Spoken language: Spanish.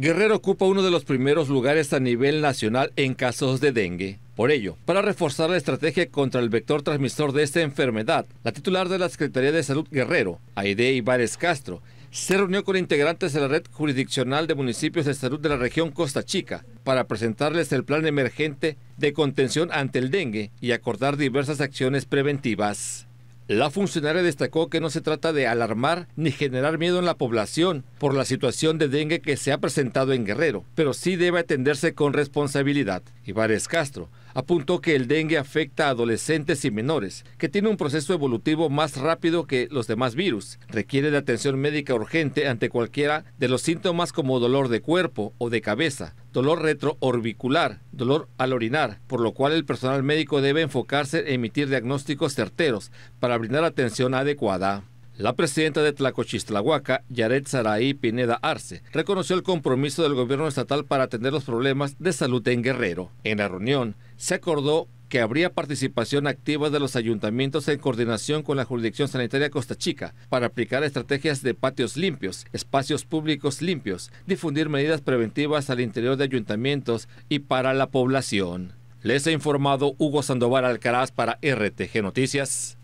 Guerrero ocupa uno de los primeros lugares a nivel nacional en casos de dengue. Por ello, para reforzar la estrategia contra el vector transmisor de esta enfermedad, la titular de la Secretaría de Salud Guerrero, Aide Ibares Castro, se reunió con integrantes de la red jurisdiccional de municipios de salud de la región Costa Chica para presentarles el plan emergente de contención ante el dengue y acordar diversas acciones preventivas. La funcionaria destacó que no se trata de alarmar ni generar miedo en la población por la situación de dengue que se ha presentado en Guerrero, pero sí debe atenderse con responsabilidad. Ibares Castro apuntó que el dengue afecta a adolescentes y menores, que tiene un proceso evolutivo más rápido que los demás virus. Requiere de atención médica urgente ante cualquiera de los síntomas como dolor de cuerpo o de cabeza, dolor retroorbicular, dolor al orinar, por lo cual el personal médico debe enfocarse en emitir diagnósticos certeros para brindar atención adecuada. La presidenta de Tlacochistlahuaca, Yaret Saraí Pineda Arce, reconoció el compromiso del gobierno estatal para atender los problemas de salud en Guerrero. En la reunión, se acordó que habría participación activa de los ayuntamientos en coordinación con la jurisdicción sanitaria Costa Chica para aplicar estrategias de patios limpios, espacios públicos limpios, difundir medidas preventivas al interior de ayuntamientos y para la población. Les ha informado Hugo Sandoval Alcaraz para RTG Noticias.